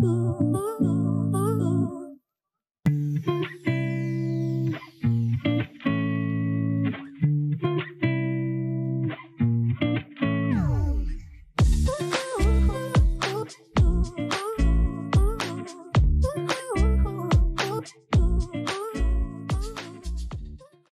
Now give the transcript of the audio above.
ooh.